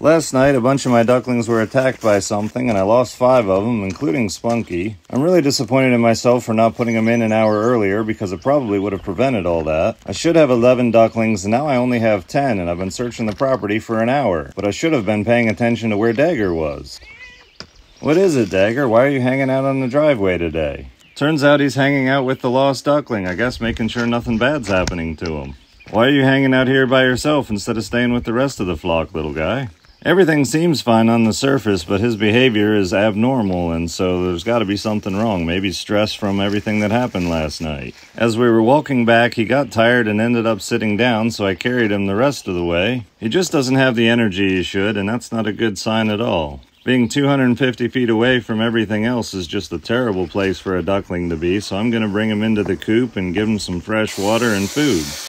Last night, a bunch of my ducklings were attacked by something, and I lost five of them, including Spunky. I'm really disappointed in myself for not putting them in an hour earlier because it probably would have prevented all that. I should have 11 ducklings, and now I only have 10, and I've been searching the property for an hour. But I should have been paying attention to where Dagger was. What is it, Dagger? Why are you hanging out on the driveway today? Turns out he's hanging out with the lost duckling, I guess making sure nothing bad's happening to him. Why are you hanging out here by yourself instead of staying with the rest of the flock, little guy? Everything seems fine on the surface, but his behavior is abnormal, and so there's got to be something wrong. Maybe stress from everything that happened last night. As we were walking back, he got tired and ended up sitting down, so I carried him the rest of the way. He just doesn't have the energy he should, and that's not a good sign at all. Being 250 feet away from everything else is just a terrible place for a duckling to be, so I'm going to bring him into the coop and give him some fresh water and food.